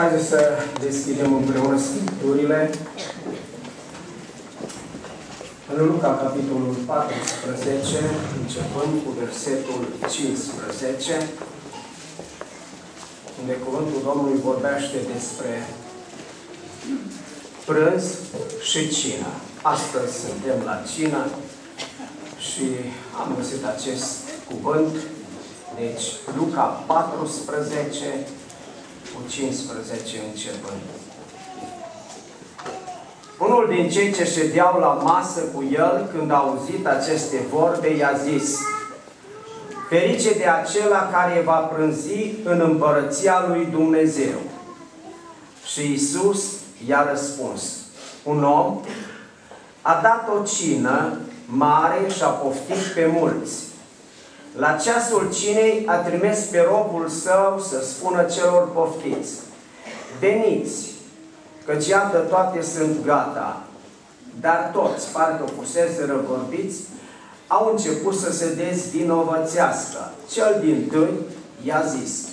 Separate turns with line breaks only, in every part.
Haideți să deschidem împreună Scripturile. În Luca, capitolul 14, începând cu versetul 15, unde cuvântul Domnului vorbește despre prânz și cină. Astăzi suntem la cină și am găsit acest cuvânt. Deci, Luca 14, cu 15 începând. Unul din cei ce ședeau la masă cu el, când a auzit aceste vorbe, i-a zis, Ferice de acela care va prânzi în împărăția lui Dumnezeu. Și Isus i-a răspuns, un om a dat o cină mare și a poftit pe mulți. La ceasul cinei a trimis pe robul său să spună celor poftiți, veniți, căci iată toate sunt gata. Dar toți, parcă fuseseră vorbiți, au început să se dezvinovățească. Cel din tâi i-a zis,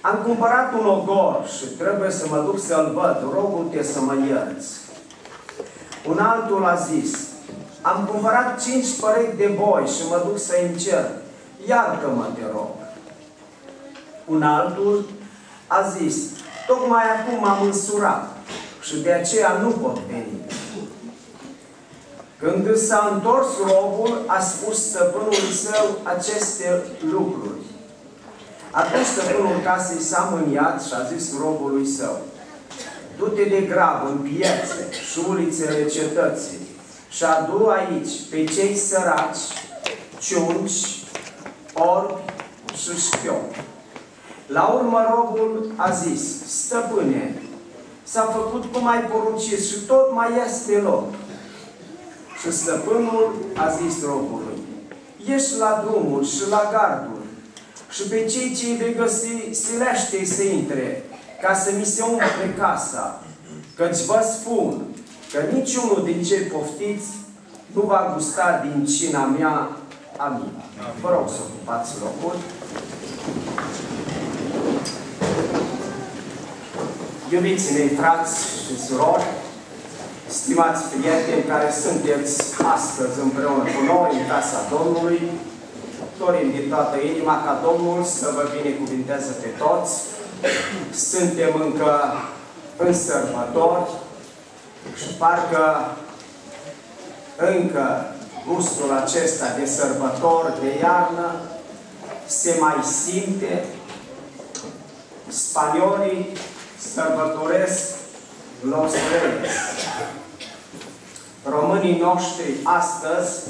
am cumpărat un ogor și trebuie să mă duc să-l văd, rogul-te să mă ierți. Un altul a zis, am cumpărat cinci părechi de boi și mă duc să-i încerc. Iartă-mă, te rog. Un altul a zis, tocmai acum m-am însurat și de aceea nu pot veni. Când s-a întors robul, a spus stăpânul său aceste lucruri. Atunci stăpânul casei s-a mâniat și a zis robului său, Du-te de grab în piețe și ulițele cetății și adu aici pe cei săraci, ciunci, orbi și șpiopi. La urmă robul a zis, stăpâne, s-a făcut cum ai poruncit și tot mai este loc. Și stăpânul a zis robului, ieși la drumul și la gardul și pe cei ce îi vei găsi, silește să intre, ca să mi se umple casa. Căci vă spun că niciunul din cei poftiți nu va gusta din cina mea Amin. Vă rog să ocupați locul. Iubiții mei, frați și surori, stimați prieteni care sunteți astăzi împreună cu noi în casa Domnului, dorim din toată inima ca Domnul să vă binecuvinteze pe toți. Suntem încă în sărbători și parcă încă gustul acesta de sărbător de iarnă se mai simte. Spaniolii sărbătoresc Los Reyes. Românii noștri astăzi,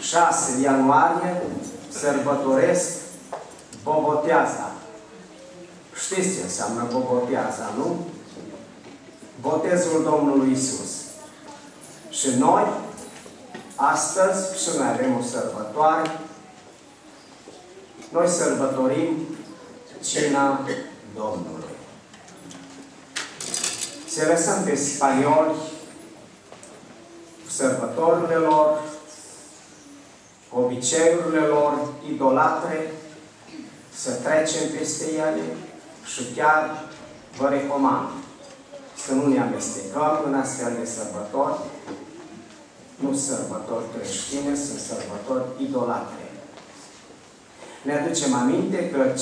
6 ianuarie, sărbătoresc Boboteaza. Știți ce înseamnă Boboteaza, nu? Botezul Domnului Isus. Și noi, Astăzi și noi avem o sărbătoare. Noi sărbătorim cina Domnului. Se lăsăm pe spanioli sărbătorile lor, obiceiurile lor idolatre, să trecem peste ele și chiar vă recomand să nu ne amestecăm în astfel de sărbători, nu sărbători creștine, sunt sărbători idolatre. Ne aducem aminte că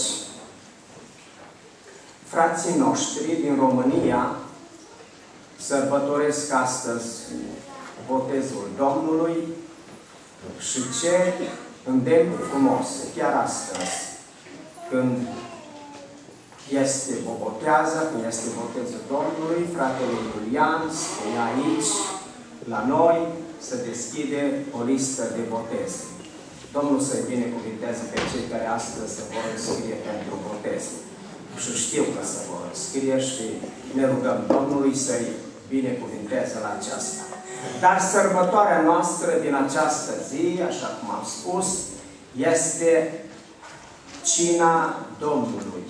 frații noștri din România sărbătoresc astăzi botezul Domnului și ce îndemn frumos, chiar astăzi, când este bobotează, când este botezul Domnului, fratele Iulian spune aici, la noi, să deschide o listă de botez. Domnul să-i binecuvinteze pe cei care astăzi se vor înscrie pentru botez. Și știu că se vor înscrie și ne rugăm Domnului să-i binecuvinteze la aceasta. Dar sărbătoarea noastră din această zi, așa cum am spus, este cina Domnului.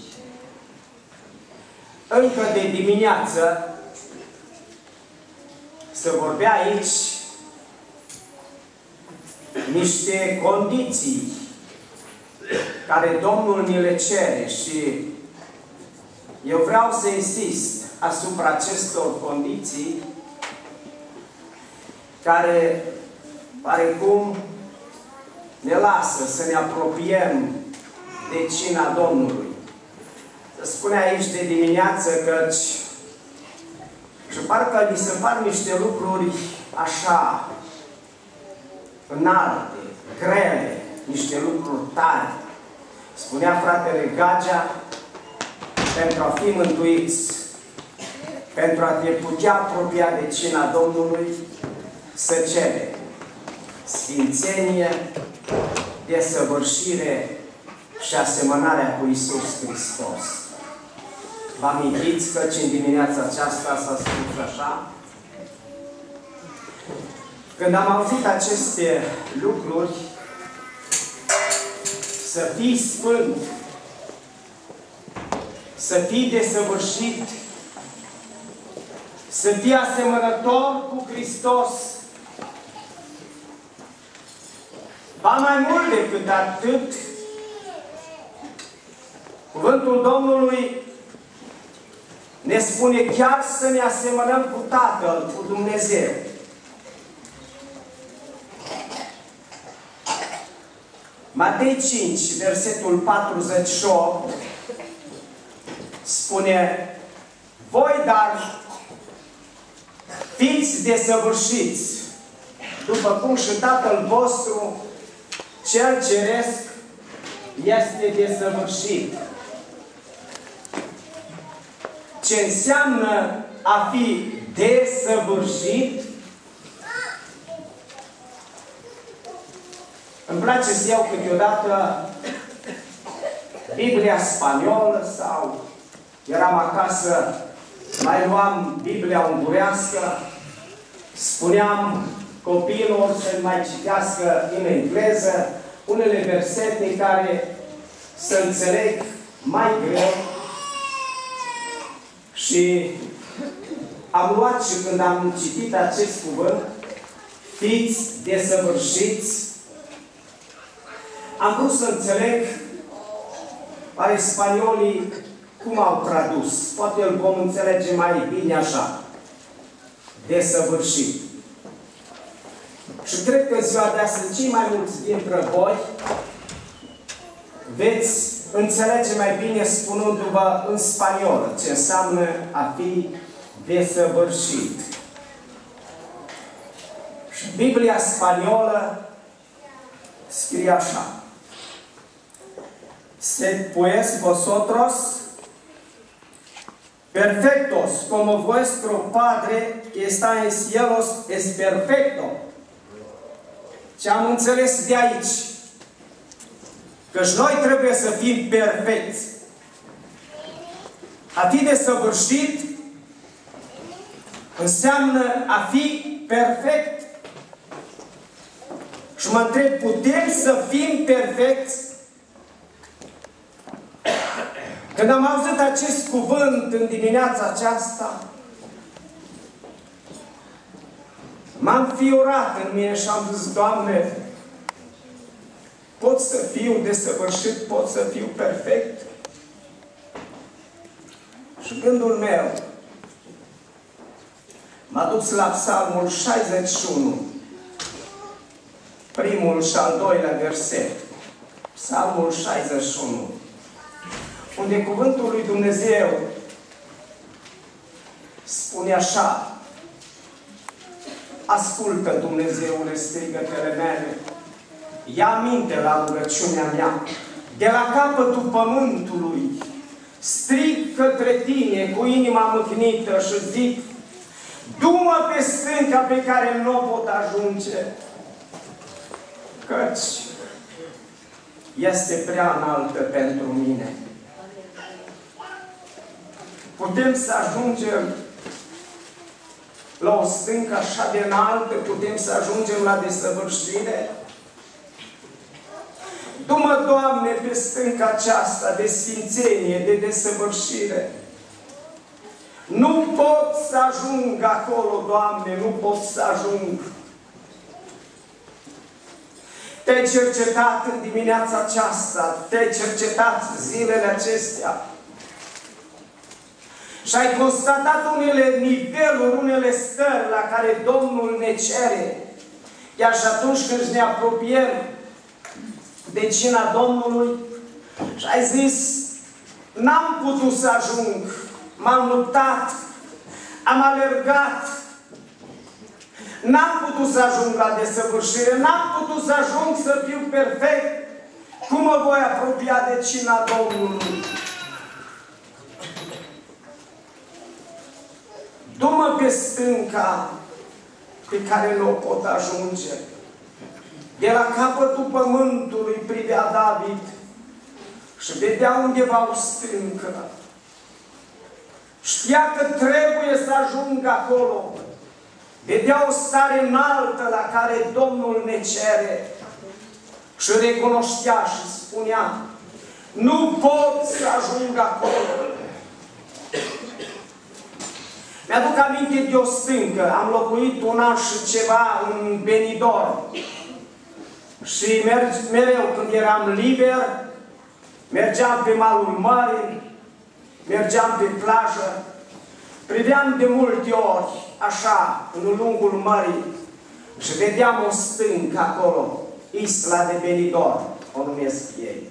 Încă de dimineață se vorbea aici niște condiții care Domnul ni le cere și eu vreau să insist asupra acestor condiții care pare cum ne lasă să ne apropiem de cina Domnului. Se spune aici de dimineață căci și parcă mi se par niște lucruri așa înalte, grele, niște lucruri tari. Spunea fratele Gagea, pentru a fi mântuiți, pentru a te putea apropia de cina Domnului, să cere sfințenie, desăvârșire și asemănarea cu Isus Hristos. Vă amintiți că în dimineața aceasta s-a spus așa? Când am auzit aceste lucruri, să fii sfânt, să fii desăvârșit, să fii asemănător cu Hristos, Ba mai mult decât atât, Cuvântul Domnului ne spune chiar să ne asemănăm cu Tatăl, cu Dumnezeu. Matei 5, versetul 48, spune Voi, dar, fiți desăvârșiți, după cum și Tatăl vostru cel ceresc este desăvârșit. Ce înseamnă a fi desăvârșit? Îmi place să iau câteodată Biblia spaniolă sau eram acasă, mai luam Biblia ungurească, spuneam copiilor să mai citească în engleză unele versete care să înțeleg mai greu. Și am luat și când am citit acest cuvânt, fiți desăvârșiți, am vrut să înțeleg oare spaniolii cum au tradus. Poate îl vom înțelege mai bine așa. Desăvârșit. Și cred că ziua de astăzi, cei mai mulți dintre voi veți înțelege mai bine spunându-vă în spaniolă ce înseamnă a fi desăvârșit. Și Biblia spaniolă scrie așa. Sed pues vosotros perfectos, como vuestro Padre que está en cielos es perfecto. Ce am înțeles de aici, că și noi trebuie să fim perfecți. A fi desăvârșit înseamnă a fi perfect. Și mă întreb, putem să fim perfecți? Când am auzit acest cuvânt în dimineața aceasta, M-am fiurat în mine și am zis, Doamne, pot să fiu desăvârșit, pot să fiu perfect? Și gândul meu m-a dus la Psalmul 61, primul și al doilea verset. Psalmul 61, unde cuvântul lui Dumnezeu spune așa, Ascultă, Dumnezeule, strigătele mele. Ia minte la rugăciunea mea. De la capătul pământului strig către tine cu inima mâhnită și zic Du-mă pe stânca pe care nu o pot ajunge, căci este prea înaltă pentru mine. Putem să ajungem la o stâncă așa de înaltă, putem să ajungem la desăvârșire? Du-mă, Doamne, pe stânca aceasta de sfințenie, de desăvârșire. Nu pot să ajung acolo, Doamne, nu pot să ajung. Te-ai cercetat în dimineața aceasta, te-ai cercetat zilele acestea. Și ai constatat unele niveluri, unele stări la care Domnul ne cere. Iar și atunci când ne apropiem de cina Domnului și ai zis, n-am putut să ajung, m-am luptat, am alergat, n-am putut să ajung la desăvârșire, n-am putut să ajung să fiu perfect, cum mă voi apropia de cina Domnului? Du-mă pe stânca pe care nu o pot ajunge. De la capătul pământului privea David și vedea undeva o stâncă. Știa că trebuie să ajungă acolo. Vedea o stare înaltă la care Domnul ne cere și recunoștea și spunea, nu pot să ajung acolo. Mi-aduc aminte de o stâncă. Am locuit un an și ceva în Benidorm. Și merg, mereu când eram liber, mergeam pe malul mării, mergeam pe plajă, priveam de multe ori, așa, în lungul mării, și vedeam o stâncă acolo, Isla de Benidorm, o numesc ei.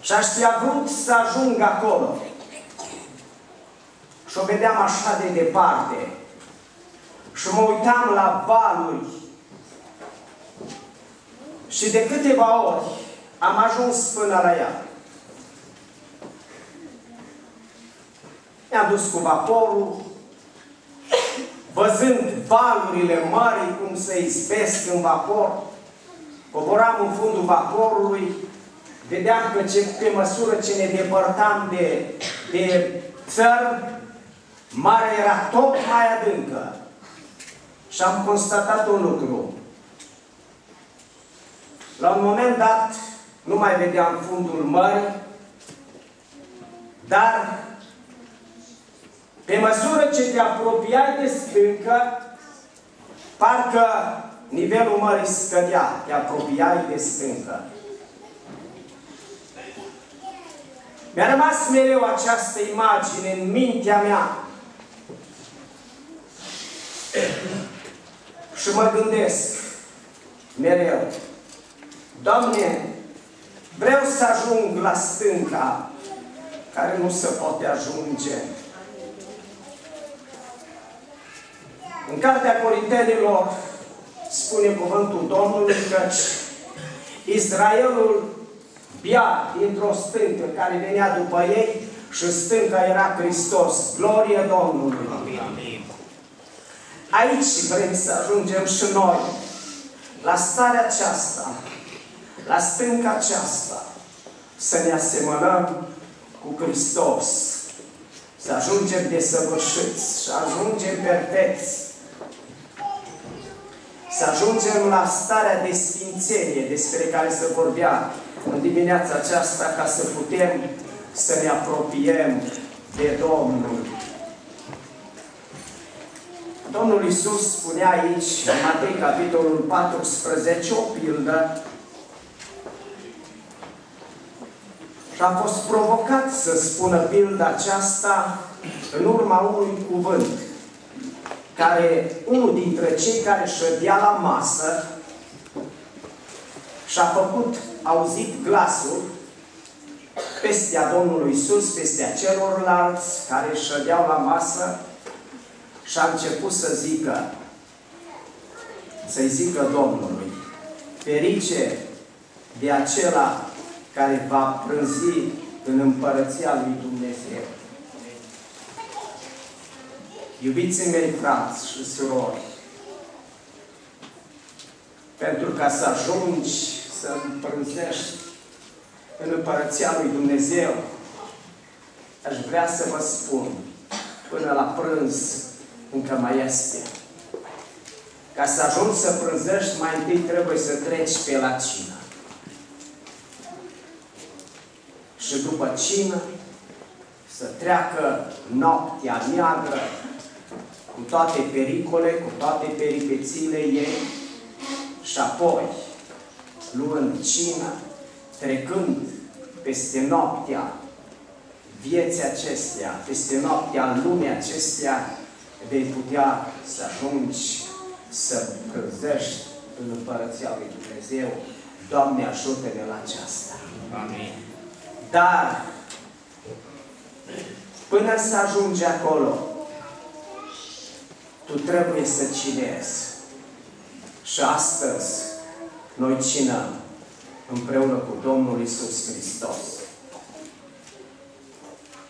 Și aș fi vrut să ajung acolo. Și o vedeam așa de departe. Și mă uitam la valuri. Și de câteva ori am ajuns până la ea. Mi-am dus cu vaporul, văzând valurile mari cum se izbesc în vapor, coboram în fundul vaporului, vedeam că ce, pe măsură ce ne depărtam de, de țări, marea era tot mai adâncă. Și am constatat un lucru. La un moment dat, nu mai vedeam fundul mării, dar pe măsură ce te apropiai de stâncă, parcă nivelul mării scădea, te apropiai de stâncă. Mi-a rămas mereu această imagine în mintea mea. Și mă gândesc mereu, Doamne, vreau să ajung la stânca care nu se poate ajunge. În Cartea Corintenilor spune cuvântul Domnului căci Israelul bia dintr-o stâncă care venea după ei și stânca era Hristos. Glorie Domnului! Amin. Aici vrem să ajungem și noi, la starea aceasta, la stânca aceasta, să ne asemănăm cu Hristos, să ajungem desăvârșiți, să ajungem perfecți, să ajungem la starea de sfințenie despre care se vorbea în dimineața aceasta ca să putem să ne apropiem de Domnul. Domnul Iisus spunea aici, în Matei, capitolul 14, o pildă, și a fost provocat să spună pilda aceasta în urma unui cuvânt care unul dintre cei care ședea la masă și-a făcut auzit glasul pestea Domnului Iisus, pestea celorlalți care ședeau la masă și a început să zică, să-i zică Domnului, ferice de acela care va prânzi în împărăția lui Dumnezeu. Iubiții mei frați și surori, pentru ca să ajungi să împrânzești în Împărăția lui Dumnezeu, aș vrea să vă spun, până la prânz încă mai este. Ca să ajungi să prânzești, mai întâi trebuie să treci pe la cină. Și după cină, să treacă noaptea neagră, cu toate pericole, cu toate peripețiile ei, și apoi luând cină, trecând peste noaptea vieții acestea, peste noaptea în lumea acestea, vei putea să ajungi să călzești în Împărăția lui Dumnezeu. Doamne, ajută-ne la aceasta.
Amin.
Dar, până să ajungi acolo, tu trebuie să cinezi. Și astăzi, noi cinăm împreună cu Domnul Isus Hristos.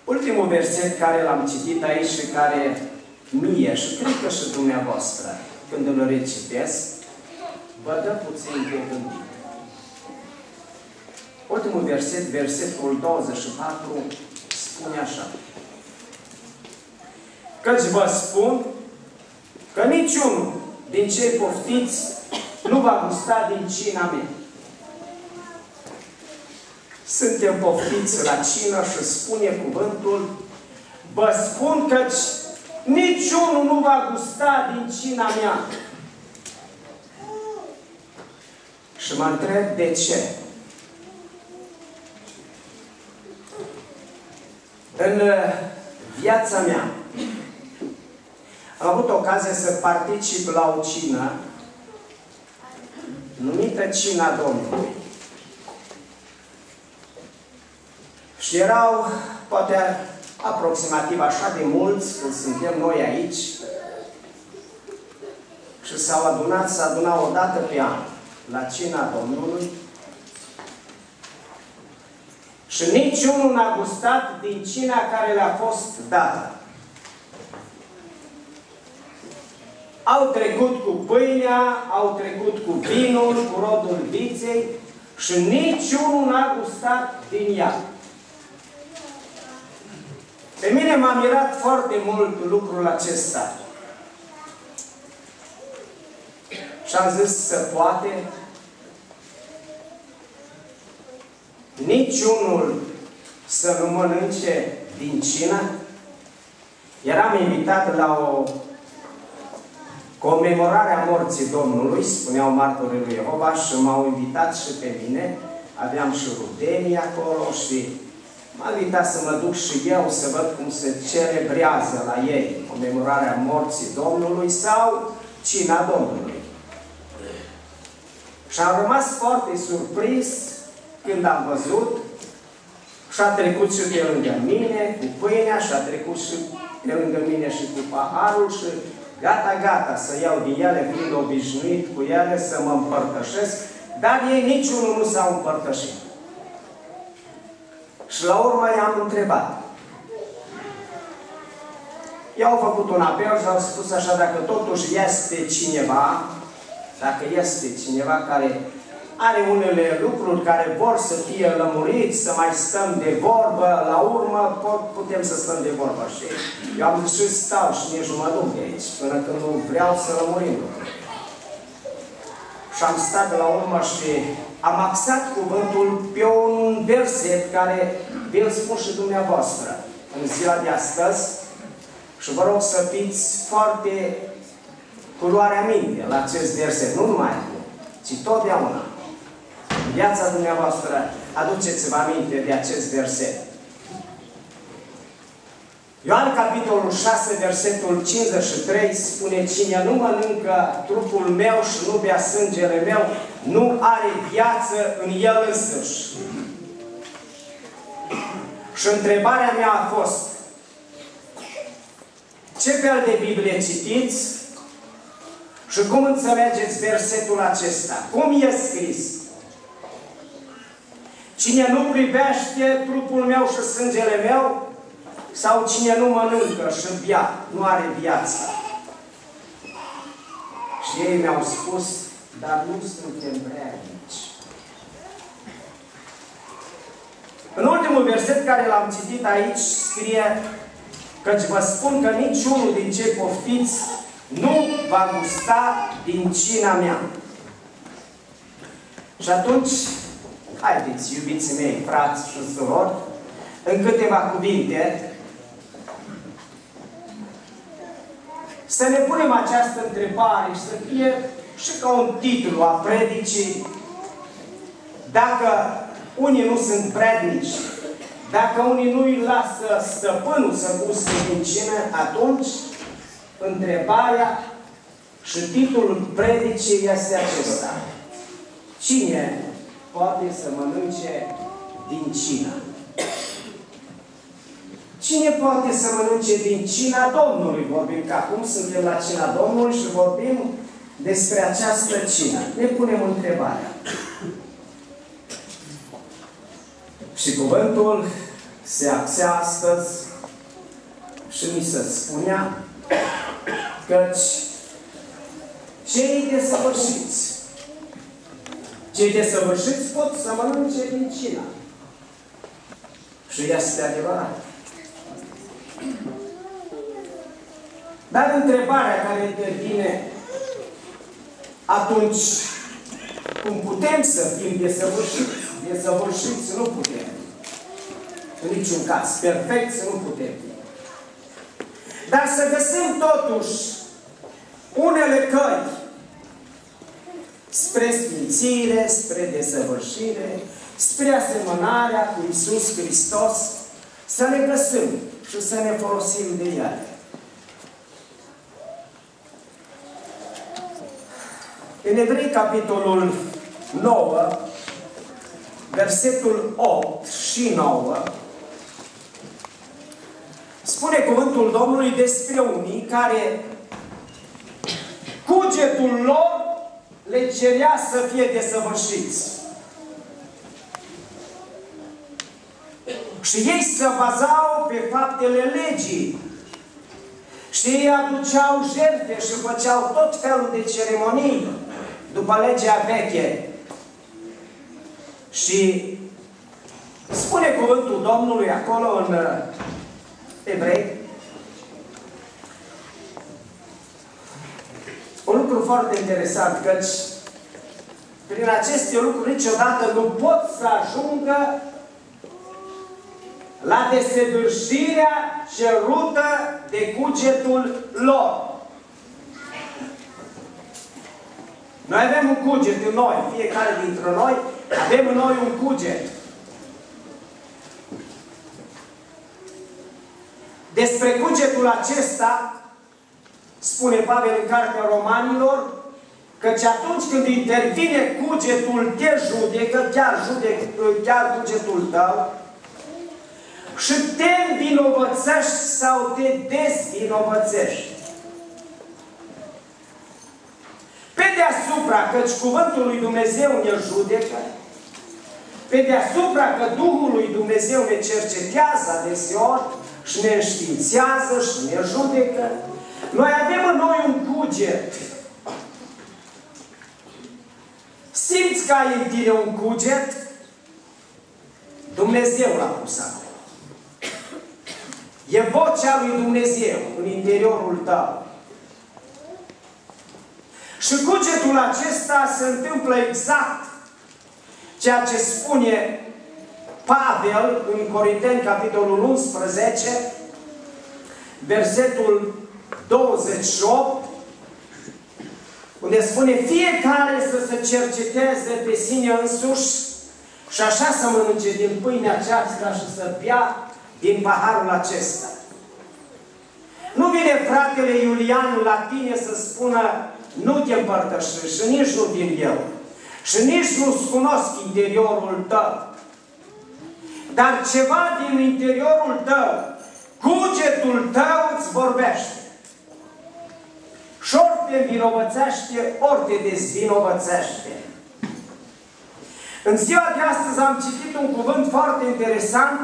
Ultimul verset care l-am citit aici și care mie și cred că și dumneavoastră, când îl recitesc, vă dă puțin de gândit. Ultimul verset, versetul 24, spune așa. Căci vă spun că niciunul din cei poftiți nu va gusta din cina mea. Suntem poftiți la cină și spune cuvântul, vă spun că niciunul nu va gusta din cina mea. Și mă întreb de ce. În viața mea am avut ocazia să particip la o cină numită Cina Domnului. Și erau, poate, aproximativ așa de mulți când suntem noi aici și s-au adunat, s-a adunat o dată pe an la Cina Domnului și niciunul n-a gustat din cina care le-a fost dată. Au trecut cu pâinea, au trecut cu vinul, cu rodul viței și niciunul n-a gustat din ea. Pe mine m-a mirat foarte mult lucrul acesta. Și am zis să poate niciunul să nu mănânce din cină. Eram invitat la o comemorare a morții Domnului, spuneau martorii lui Jehova, și m-au invitat și pe mine. Aveam și rudenii acolo și m-a invitat să mă duc și eu să văd cum se celebrează la ei comemorarea morții Domnului sau cina Domnului. Și am rămas foarte surprins când am văzut și a trecut și pe lângă mine cu pâinea și a trecut și pe lângă mine și cu paharul și gata, gata să iau din ele, fiind obișnuit cu ele, să mă împărtășesc, dar ei niciunul nu s-au împărtășit. Și la urmă i-am întrebat. I-au făcut un apel și au spus așa, dacă totuși este cineva, dacă este cineva care are unele lucruri care vor să fie lămuriți, să mai stăm de vorbă, la urmă pot, putem să stăm de vorbă. Și eu am zis și stau și nici nu mă duc de aici, până când nu vreau să lămurim lucruri. Și am stat la urmă și am axat cuvântul pe un verset care vi-l spun și dumneavoastră în ziua de astăzi și vă rog să fiți foarte culoarea minte la acest verset, nu numai acum, ci totdeauna. În viața dumneavoastră, aduceți-vă aminte de acest verset. Ioan, capitolul 6, versetul 53, spune Cine nu mănâncă trupul meu și nu bea sângele meu, nu are viață în el însuși. Și întrebarea mea a fost, ce fel de Biblie citiți și cum înțelegeți versetul acesta? Cum e scris? Cine nu privește trupul meu și sângele meu, sau cine nu mănâncă și bea, nu are viață. Și ei mi-au spus, dar nu suntem vrednici. În ultimul verset care l-am citit aici, scrie căci vă spun că niciunul din cei poftiți nu va gusta din cina mea. Și atunci Haideți, iubiții mei, frați și surori, în câteva cuvinte, să ne punem această întrebare și să fie și ca un titlu a predicii, dacă unii nu sunt prednici Dacă unii nu îi lasă stăpânul să gustă din cină, atunci întrebarea și titlul predicii este acesta. Cine poate să mănânce din cină? Cine poate să mănânce din cina Domnului? Vorbim că acum suntem la cina Domnului și vorbim despre această cină. Ne punem întrebarea. Și cuvântul se axea astăzi și mi se spunea căci cei desăvârșiți, cei desăvârșiți pot să mănânce din cina. Și este adevărat. Dar întrebarea care intervine atunci, cum putem să fim desăvârșiți? Desăvârșiți nu putem. În niciun caz. Perfect să nu putem fi. Dar să găsim totuși unele căi spre sfințire, spre desăvârșire, spre asemănarea cu Isus Hristos, să le găsim și să ne folosim de ele. În Evrei, capitolul 9, versetul 8 și 9, spune cuvântul Domnului despre unii care cugetul lor le cerea să fie desăvârșiți. Și ei se bazau pe faptele legii. Și ei aduceau jertfe și făceau tot felul de ceremonii după legea veche. Și spune cuvântul Domnului acolo în uh, evrei, un lucru foarte interesant, căci prin aceste lucruri niciodată nu pot să ajungă la desăvârșirea cerută de cugetul lor. Noi avem un cuget în noi, fiecare dintre noi avem în noi un cuget. Despre cugetul acesta spune Pavel în Cartea Romanilor căci atunci când intervine cugetul te judecă, chiar, judec, chiar cugetul tău, și te învinovățești sau te dezvinovățești. Pe deasupra, căci cuvântul lui Dumnezeu ne judecă, pe deasupra că Duhul lui Dumnezeu ne cercetează adeseori și ne înștiințează și ne judecă, noi avem în noi un cuget. Simți că ai în tine un cuget? Dumnezeu l-a pus acolo. E vocea lui Dumnezeu în interiorul tău. Și cugetul acesta se întâmplă exact ceea ce spune Pavel în Corinteni, capitolul 11, versetul 28, unde spune fiecare să se cerceteze pe sine însuși și așa să mănânce din pâinea aceasta și să bea din paharul acesta. Nu vine fratele Iulian la tine să spună nu te împărtășești și nici nu din el. Și nici nu-ți cunosc interiorul tău. Dar ceva din interiorul tău, cugetul tău îți vorbește. Și ori te învinovățește, ori te dezvinovățește. În ziua de astăzi am citit un cuvânt foarte interesant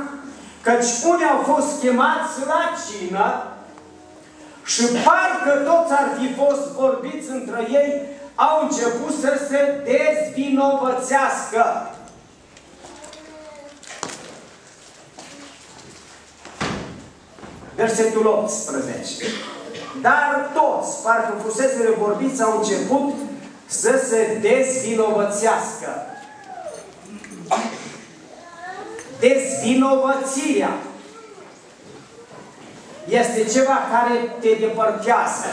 Căci unii au fost chemați la cină și parcă toți ar fi fost vorbiți între ei, au început să se dezvinovățească. Versetul 18. Dar toți, parcă fusese vorbiți, au început să se dezvinovățească dezvinovățirea este ceva care te depărtează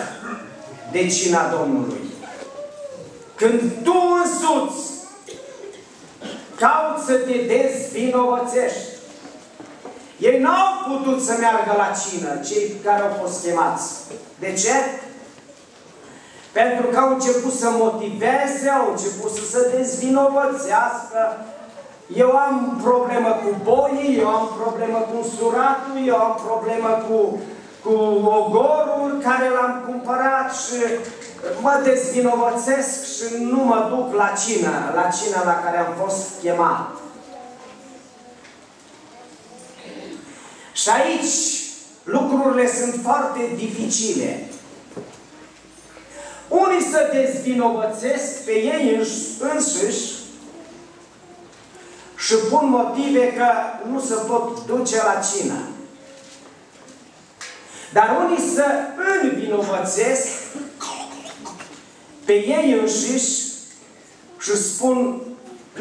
de cina Domnului. Când tu însuți cauți să te dezvinovățești, Ei n-au putut să meargă la cină, cei care au fost chemați. De ce? Pentru că au început să motiveze, au început să se dezvinovățească. Eu am problemă cu boii, eu am problemă cu suratul, eu am problemă cu, cu ogorul care l-am cumpărat și mă dezvinovățesc și nu mă duc la cină, la cină la care am fost chemat. Și aici lucrurile sunt foarte dificile. Unii se dezvinovățesc pe ei înșiși și pun motive că nu se pot duce la cină. Dar unii se învinovățesc pe ei înșiși și spun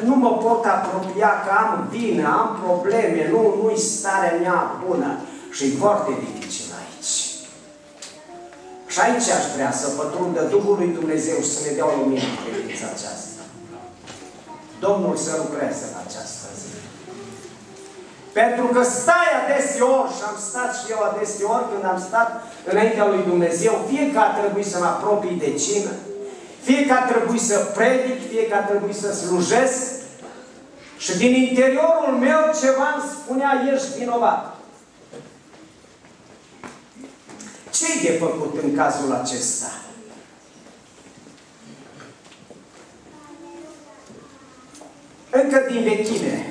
nu mă pot apropia că am vină, am probleme, nu, nu-i starea mea bună. Și e foarte dificil aici. Și aici aș vrea să pătrundă Duhul lui Dumnezeu și să ne dea o lumină în credința aceasta. Domnul să lucreze în această zi. Pentru că stai adeseori și am stat și eu adeseori când am stat înaintea lui Dumnezeu, fie că a trebuit să mă apropii de cină, fie că a trebuit să predic, fie că a trebuit să slujesc, și din interiorul meu ceva îmi spunea, ești vinovat. ce de făcut în cazul acesta? Încă din vechime,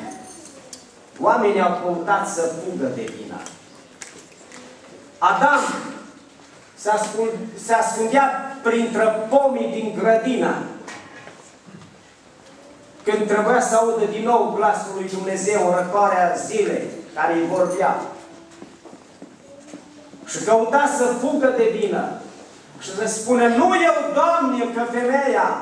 oamenii au căutat să fugă de vină. Adam se ascundea printre pomii din grădină când trebuia să audă din nou glasul lui Dumnezeu în răcoarea zilei care îi vorbea. Și căuta să fugă de vină. Și le spune, nu eu, Doamne, că femeia.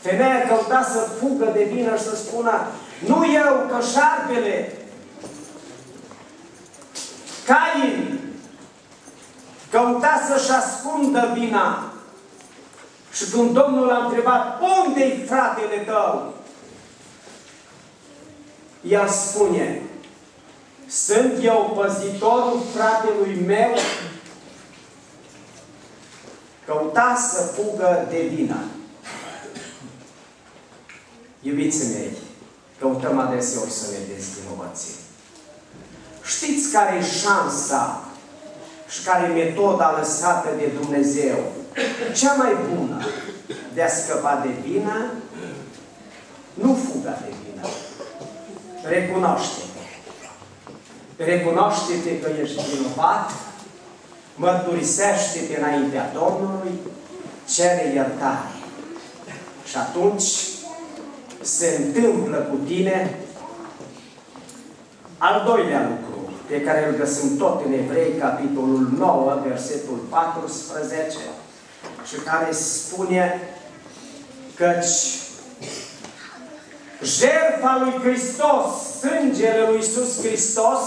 Femeia căuta să fugă de vină și să spună, nu eu, că șarpele. Cain căuta să-și ascundă vina. Și când Domnul a întrebat, unde-i fratele tău? El spune, sunt eu păzitorul fratelui meu? Căuta să fugă de vină. Iubiții mei, căutăm adeseori să ne dezvinovățim. Știți care e șansa și care e metoda lăsată de Dumnezeu? Cea mai bună de a scăpa de vină, nu fuga de vină. Recunoaște recunoaște-te că ești vinovat, mărturisește-te înaintea Domnului, cere iertare. Și atunci se întâmplă cu tine al doilea lucru, pe care îl găsim tot în Evrei, capitolul 9, versetul 14, și care spune căci jertfa lui Hristos, sângele lui Iisus Hristos,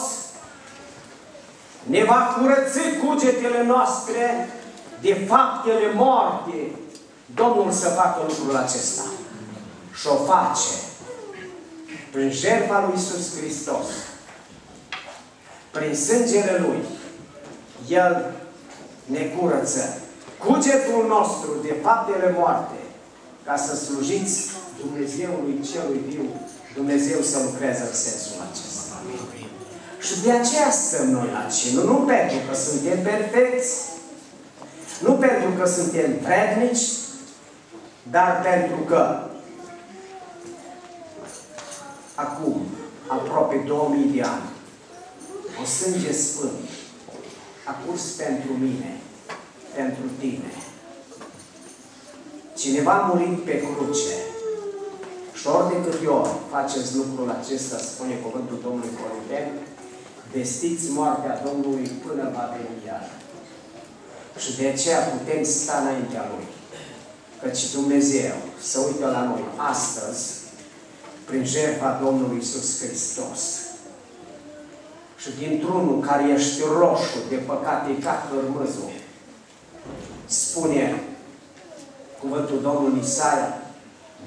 ne va curăți cugetele noastre de faptele moarte. Domnul să facă lucrul acesta. Și o face prin jertfa lui Iisus Hristos. Prin sângele Lui. El ne curăță cugetul nostru de faptele moarte ca să slujiți Dumnezeului celui viu. Dumnezeu să lucreze în sensul acesta. Și de aceea stăm noi la cină. Nu pentru că suntem perfecți, nu pentru că suntem vrednici, dar pentru că acum, aproape 2000 de ani, o sânge sfânt a curs pentru mine, pentru tine. Cineva a murit pe cruce și ori de câte ori faceți lucrul acesta, spune cuvântul Domnului Corinteni, vestiți moartea Domnului până va veni iar. Și de aceea putem sta înaintea Lui. Căci Dumnezeu să uită la noi astăzi prin jertfa Domnului Iisus Hristos. Și dintr-unul care ești roșu de păcate ca cărmâzul, spune cuvântul Domnului Isaia,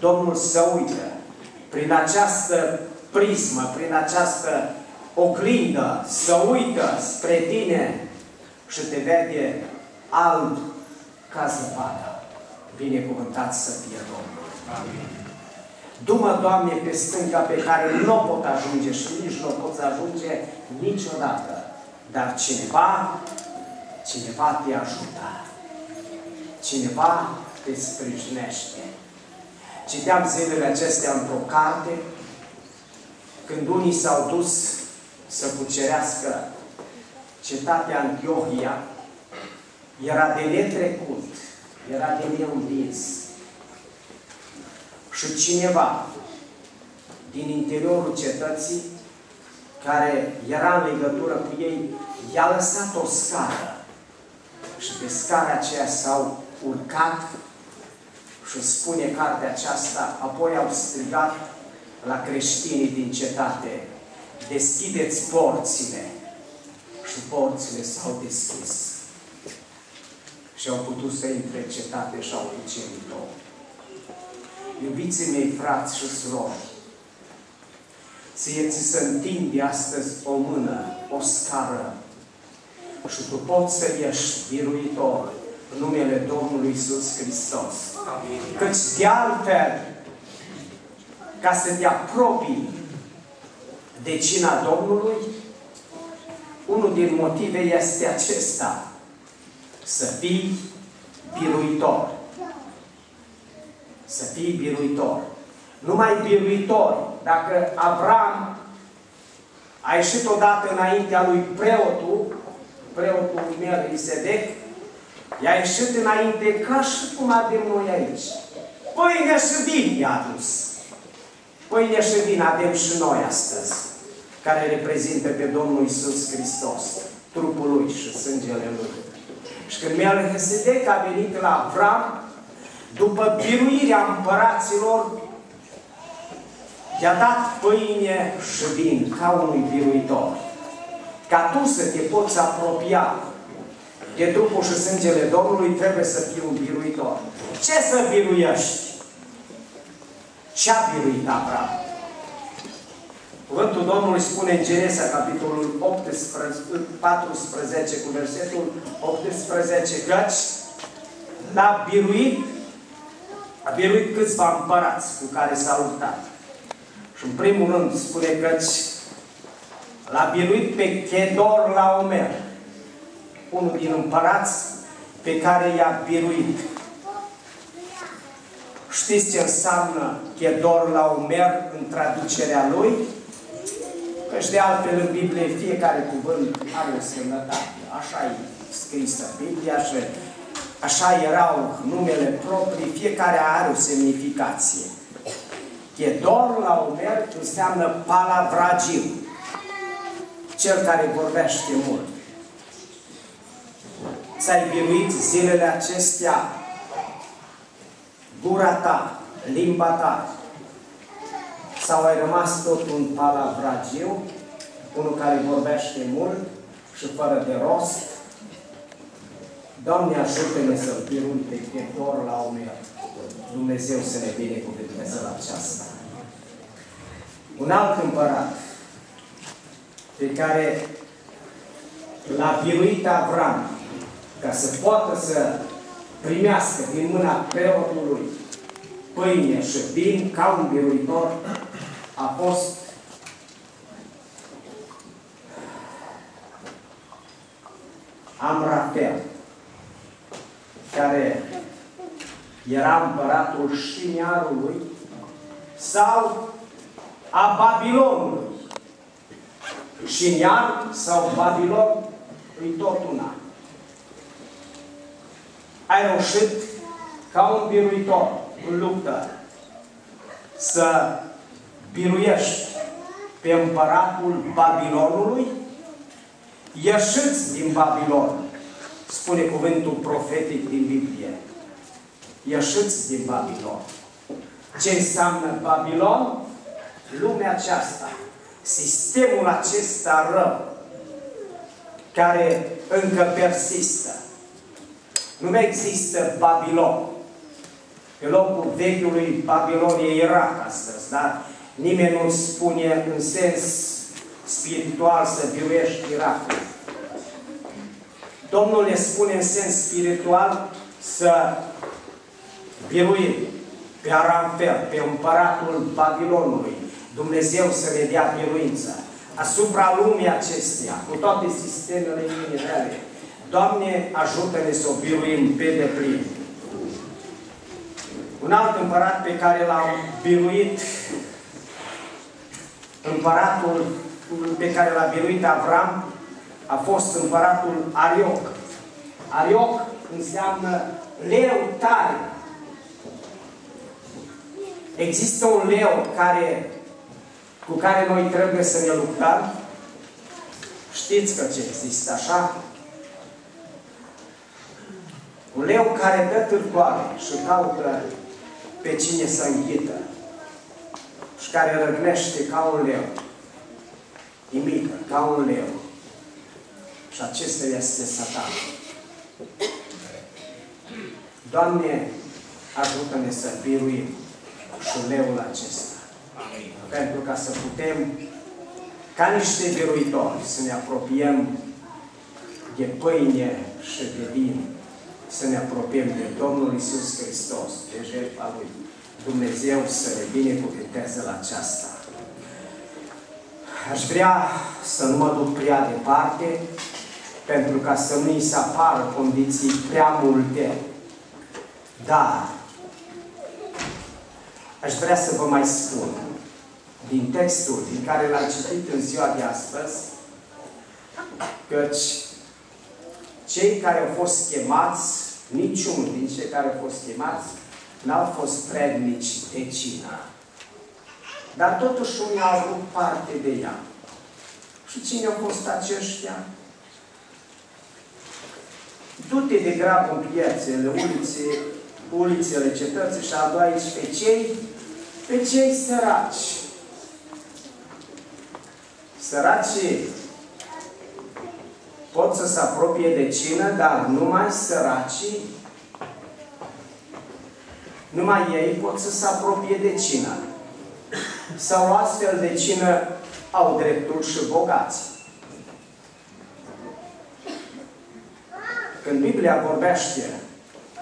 Domnul să uită prin această prismă, prin această oglindă, să uită spre tine și te vede alb ca zăpada. Binecuvântat să fie Domnul. Amin. Dumă, Doamne, pe stânca pe care nu o pot ajunge și nici nu o pot ajunge niciodată. Dar cineva, cineva te ajută. Cineva te sprijinește. Citeam zilele acestea într-o carte, când unii s-au dus să cucerească cetatea Antiohia, era de netrecut, era de neînvins. Și cineva din interiorul cetății, care era în legătură cu ei, i-a lăsat o scară. Și pe scara aceea s-au urcat și spune cartea aceasta, apoi au strigat la creștinii din cetate, deschideți porțile. Și porțile s-au deschis. Și au putut să intre în cetate și au cucerit-o. Iubiții mei, frați și surori, ție ți se întinde astăzi o mână, o scară, și tu poți să ieși biruitor în numele Domnului Isus Hristos. Căci de altfel, ca să te apropii de cina Domnului, unul din motive este acesta, să fii biruitor. Să fii biruitor. Numai biruitor. Dacă Avram a ieșit odată înaintea lui preotul, preotul Melchisedec, i-a ieșit înainte ca și cum avem noi aici. Pâine și vin i-a adus. Pâine și vin avem și noi astăzi, care reprezintă pe Domnul Isus Hristos, trupul Lui și sângele Lui. Și când Melchisedec a venit la Avram, după biruirea împăraților, i-a dat pâine și vin ca unui biruitor. Ca tu să te poți apropia de trupul și sângele Domnului, trebuie să fii un biruitor. Ce să biruiești? Ce-a biruit Avram? Cuvântul Domnului spune în Genesa, capitolul 18, 14, cu versetul 18, căci l-a biruit, a biruit câțiva împărați cu care s-a luptat. Și în primul rând spune căci l-a biruit pe Chedor la Omer, unul din împărați pe care i-a biruit. Știți ce înseamnă Chedor la Omer în traducerea lui? Căci de altfel în Biblie fiecare cuvânt are o semnătate. Așa e scrisă Biblia și așa erau numele proprii, fiecare are o semnificație. Chedor la Omer înseamnă palavragiu, cel care vorbește mult. Ți-ai biruit zilele acestea gura ta, limba ta, sau ai rămas tot un palavragiu, unul care vorbește mult și fără de rost, Doamne ajută-ne să-L birui pe Chedor la Omer. Dumnezeu să ne binecuvânteze la aceasta. Un alt împărat pe care l-a biruit Avram ca să poată să primească din mâna preotului pâine și vin ca un biruitor a fost Amrafel, care era împăratul Șiniarului sau a Babilonului. Șiniar sau Babilon îi tot una. Ai reușit ca un biruitor în luptă să biruiești pe împăratul Babilonului, ieșiți din Babilon, spune cuvântul profetic din Biblie. Ieșiți din Babilon. Ce înseamnă Babilon? Lumea aceasta, sistemul acesta rău, care încă persistă. Nu mai există Babilon. Pe locul vechiului Babilon e Irak astăzi, dar nimeni nu spune în sens spiritual să biruiești Irakul. Domnul ne spune în sens spiritual să biruim pe Aramfel, pe împăratul Babilonului, Dumnezeu să ne dea biruință asupra lumii acesteia, cu toate sistemele ei Doamne, ajută-ne să o biruim pe deplin. Un alt împărat pe care l-am biruit, împăratul pe care l-a biruit Avram, a fost împăratul Arioc. Arioc înseamnă leu tare. Există un leu care, cu care noi trebuie să ne luptăm. Știți că ce există, așa? Un leu care dă târcoare și caută pe cine să înghită și care răgnește ca un leu. Imită, ca un leu. Și acesta este satan. Doamne, ajută-ne să biruim și leul acesta. Amin. Pentru ca să putem, ca niște biruitori, să ne apropiem de pâine și de vin, să ne apropiem de Domnul Isus Hristos, de jertfa Lui. Dumnezeu să ne binecuvânteze la aceasta. Aș vrea să nu mă duc prea departe, pentru ca să nu-i se apară condiții prea multe. Dar aș vrea să vă mai spun din textul din care l-am citit în ziua de astăzi, căci cei care au fost chemați, niciunul din cei care au fost chemați, n-au fost prednici de cină. Dar totuși unii au avut parte de ea. Și cine au fost aceștia? Du-te de grab în piețele, ulițe, ulițele cetății și adu aici pe cei, pe cei săraci. Săracii pot să se apropie de cină, dar numai săracii, numai ei pot să se apropie de cină. Sau astfel de cină au dreptul și bogați. Când Biblia vorbește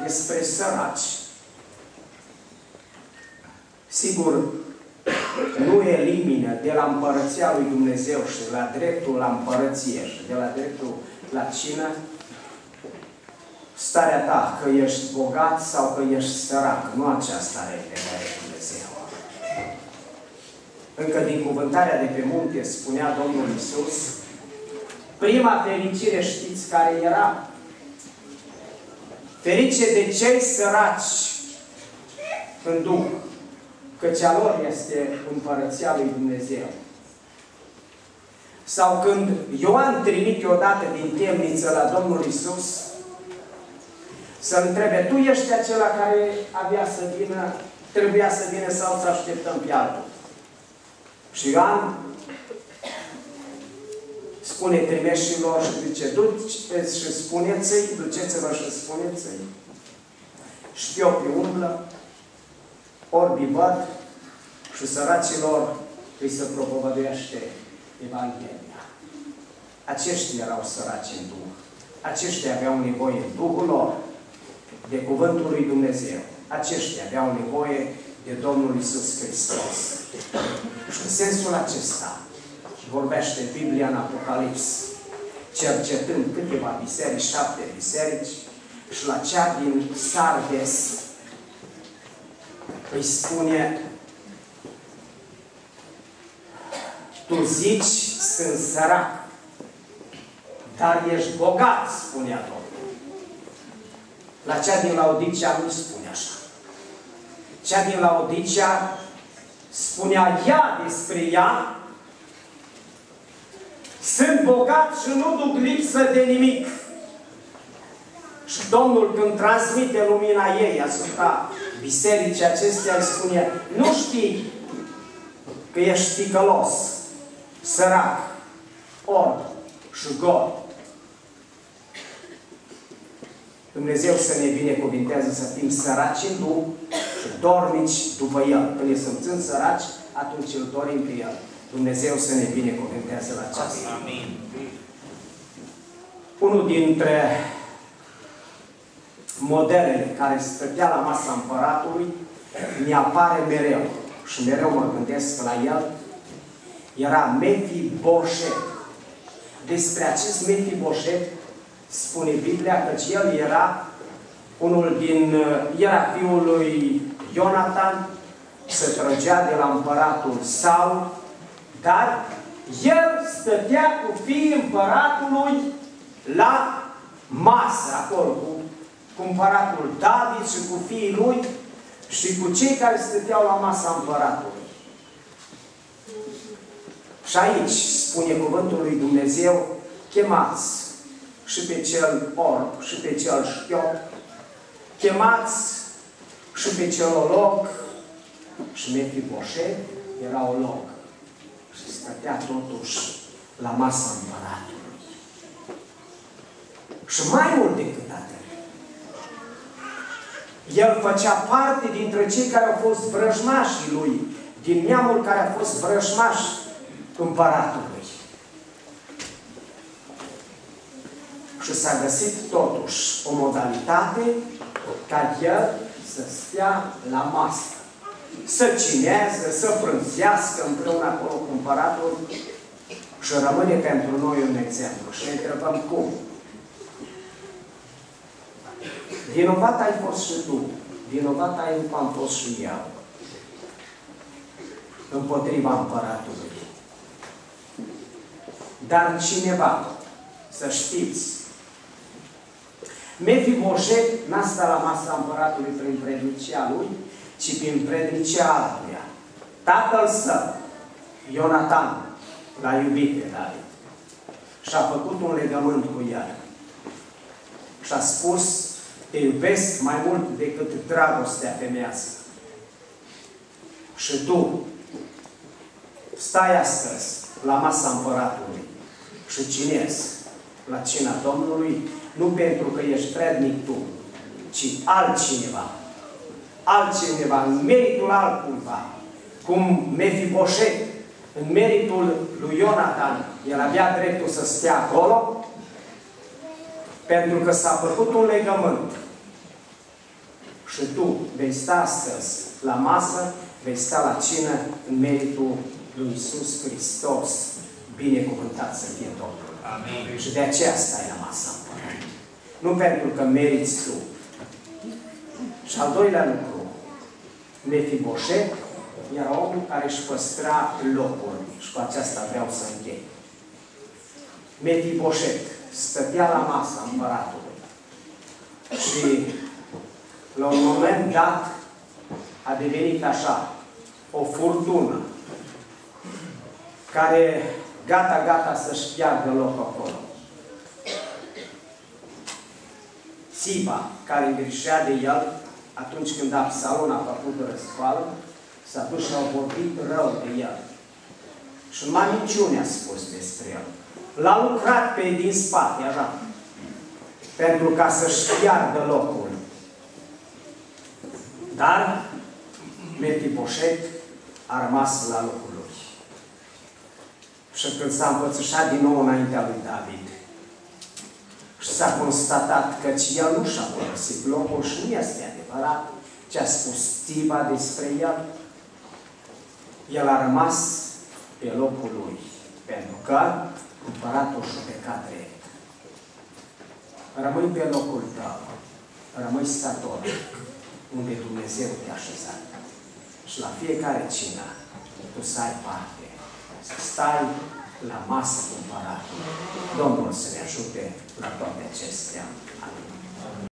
despre săraci, sigur, nu elimină de la împărăția lui Dumnezeu și de la dreptul la împărăție și de la dreptul la cină starea ta, că ești bogat sau că ești sărac. Nu aceasta are de Dumnezeu. Încă din cuvântarea de pe munte spunea Domnul Isus, prima fericire știți care era? Ferice de cei săraci în Duh, căci a lor este împărăția lui Dumnezeu. Sau când Ioan trimite odată din temniță la Domnul Isus, să întrebe, tu ești acela care avea să vină, trebuia să vină sau să așteptăm pe altul? Și Ioan spune trimeșilor și zice, duceți și spuneți-i, duceți-vă și spuneți-i. Știopi umblă, orbi văd și săracilor îi se propovăduiește Evanghelia. Aceștia erau săraci în Duh. Aceștia aveau nevoie în Duhul lor de Cuvântul lui Dumnezeu. Aceștia aveau nevoie de Domnul Isus Hristos. Și în sensul acesta, vorbește Biblia în Apocalips, cercetând câteva biserici, șapte biserici, și la cea din Sardes îi spune Tu zici, sunt sărac, dar ești bogat, spunea Domnul. La cea din Laodicea nu spune așa. Cea din Laodicea spunea ea despre ea sunt bogat și nu duc lipsă de nimic. Și Domnul când transmite lumina ei asupra bisericii acestea, îi spune, nu știi că ești ticălos, sărac, orb și gol. Dumnezeu să ne binecuvintează să fim săraci în Duh și dormici după El. Când ne simțim săraci, atunci îl dorim pe El. Dumnezeu să ne binecuvânteze la aceasta. Amin. Unul dintre modelele care stătea la masa împăratului mi apare mereu și mereu mă gândesc la el, era Mefi Boșet. Despre acest Mefi Boșet spune Biblia că el era unul din, era fiul lui Ionatan, se trăgea de la împăratul Saul, dar el stătea cu fiii împăratului la masă, acolo, cu, cu împăratul David și cu fiii lui și cu cei care stăteau la masa împăratului. Și aici spune cuvântul lui Dumnezeu, chemați și pe cel orb și pe cel șchiop, chemați și pe cel olog și Mefiboset era olog și stătea totuși la masa împăratului. Și mai mult decât atât, el făcea parte dintre cei care au fost vrăjmașii lui, din neamul care a fost vrăjmaș împăratului. Și s-a găsit totuși o modalitate ca el să stea la masă, să cinează, să frânzească împreună acolo cu împăratul și rămâne pentru noi un exemplu. Și ne întrebăm cum. Vinovat ai fost și tu. Vinovat ai am fost și eu. Împotriva împăratului. Dar cineva, să știți, Mefiboset n-a stat la masa împăratului prin prednicia lui, ci prin prednicia altuia. Tatăl său, Ionatan, l-a iubit pe David și a făcut un legământ cu el. Și a spus, te iubesc mai mult decât dragostea femească. Și tu stai astăzi la masa împăratului și cinezi la cina Domnului, nu pentru că ești prednic tu, ci altcineva. Altcineva, în meritul altcuiva. Cum Mefiboset, în meritul lui Ionatan, el avea dreptul să stea acolo, pentru că s-a făcut un legământ și tu vei sta astăzi la masă, vei sta la cină în meritul lui Iisus Hristos. Binecuvântat să fie Domnul. Amin. Și de aceea stai la masă. Nu pentru că meriți tu. Și al doilea lucru, Mefiboset era omul care își păstra locul. Și cu aceasta vreau să închei. Mefiboset stătea la masă împăratului. Și la un moment dat, a devenit așa, o furtună, care gata, gata să-și piardă locul acolo. Țipa care îngrijea de el, atunci când Absalon a făcut răscoală, s-a dus și a vorbit rău de el. Și numai niciune a spus despre el. L-a lucrat pe din spate, așa, pentru ca să-și piardă locul. Dar Metiboșet a rămas la locul lui. Și când s-a împățășat din nou înaintea lui David, și s-a constatat că el nu și-a părăsit locul și nu este adevărat ce a spus Tiva despre el, el a rămas pe locul lui, pentru că împăratul și pecat drept. Rămâi pe locul tău, rămâi stator, unde Dumnezeu te-a așezat. Și la fiecare cină tu să ai parte, să stai la masă cu împăratul. Domnul să ne ajute la toate acestea. Amin.